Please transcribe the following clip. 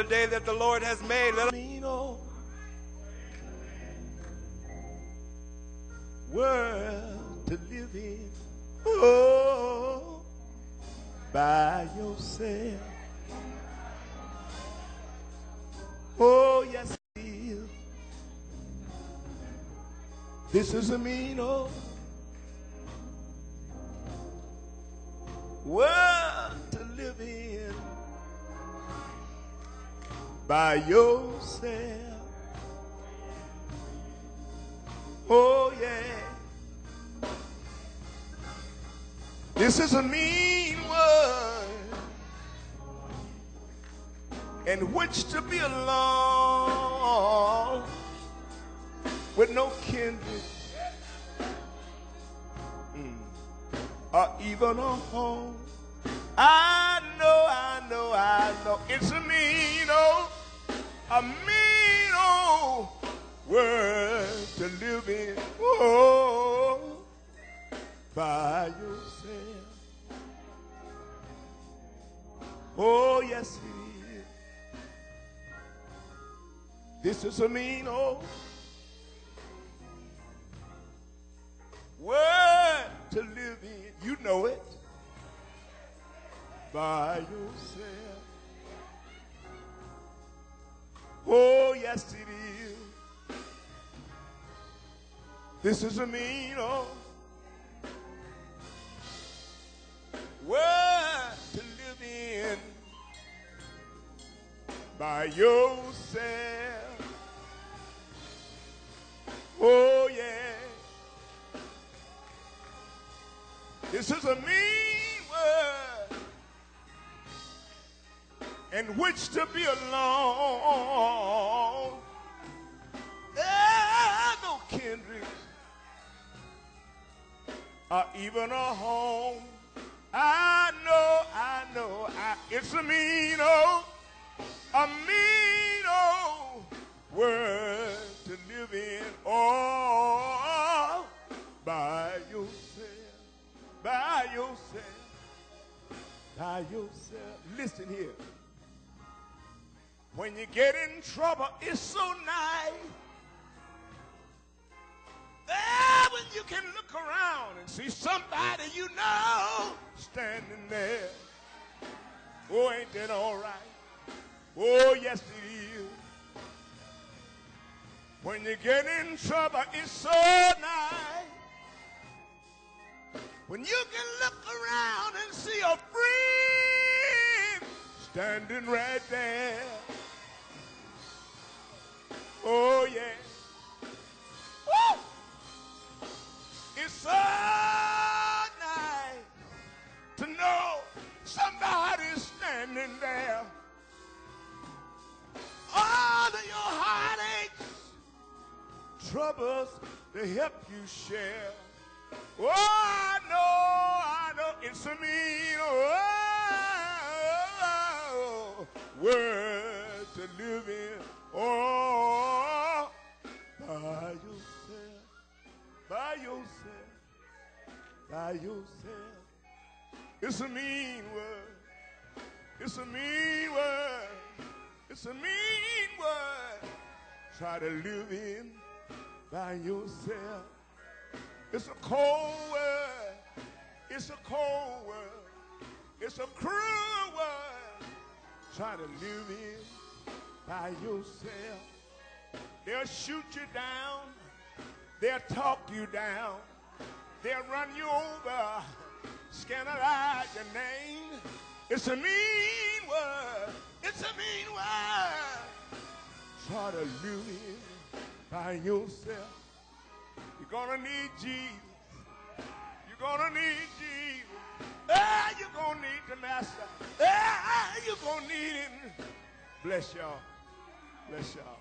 the day that the Lord has made. Let know. World to live in. Oh, by yourself. Oh, yes, is. This is a mean old world to live in by yourself. Oh, yeah. This is a mean world in which to be alone with no kindred mm, or even a home. I know, I know, I know. It's a mean old, a mean old world to live in. Oh, by yourself. Oh, yes, it is. This is a mean old world to live in. You know it. By yourself. Yes. This is a mean old world to live in. By yourself. Oh, yeah. This is a mean world in which to be alone. Kindred or ah, even a home. I know, I know, I, it's a mean old, a mean old world to live in. all by yourself, by yourself, by yourself. Listen here. When you get in trouble, it's so nice. You can look around and see somebody you know standing there. Oh, ain't that all right? Oh, yes, it is. When you get in trouble, it's so nice. When you can look around and see a friend standing right there. Oh, yeah. It's so nice to know somebody's standing there. All of your heartaches, troubles to help you share. Oh, I know, I know it's a mean oh, word to live in. Oh, by yourself, by yourself. It's a mean word. It's a mean word. It's a mean word. Try to live in by yourself. It's a cold word. It's a cold word. It's a cruel word. Try to live in by yourself. They'll shoot you down. They'll talk you down. They'll run you over. Scandalize your name. It's a mean word. It's a mean word. Try to live by yourself. You're gonna need Jesus. You're gonna need Jesus. Ah, you're gonna need the master. Ah, you're gonna need him. Bless y'all. Bless y'all.